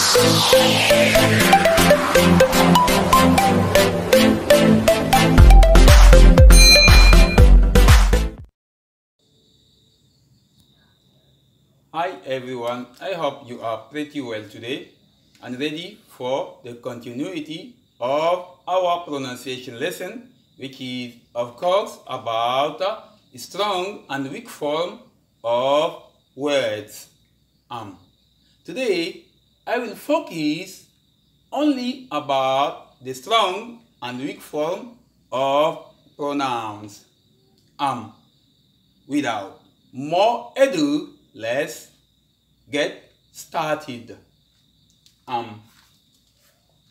Hi everyone, I hope you are pretty well today and ready for the continuity of our pronunciation lesson which is of course about strong and weak form of words. Um, today I will focus only about the strong and weak form of pronouns. Um, without more ado, let's get started. Um,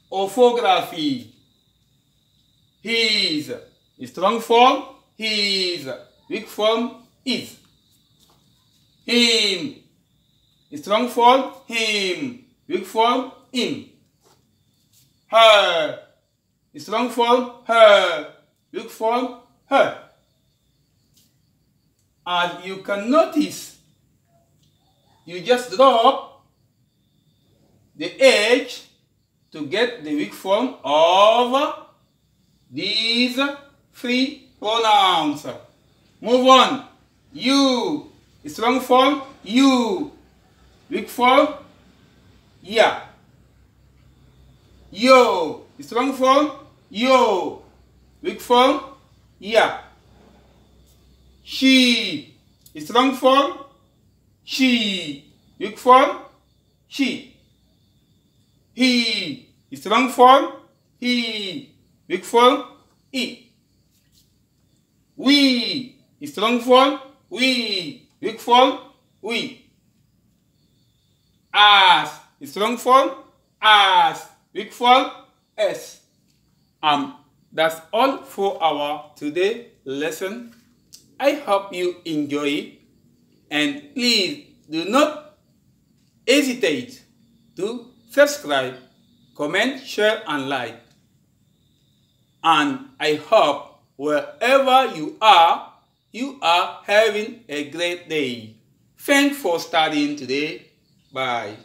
orthography. His strong form, his weak form is. Him. Strong form, him. Form, him. Her. Strong form, her. Weak form, her. As you can notice, you just drop the H to get the weak form of these three pronouns. Move on. You. Strong form, you. Weak form, yeah. Yo. Strong form, yo. Weak form, yeah. She. Strong form, she. Weak form, she. He. Strong form, he. Weak form, he. We. Strong form, we. Weak form, we. As. Strong form, as. Weak form, s. Um, that's all for our today lesson. I hope you enjoy it and please do not hesitate to subscribe, comment, share and like. And I hope wherever you are, you are having a great day. Thanks for studying today. Bye.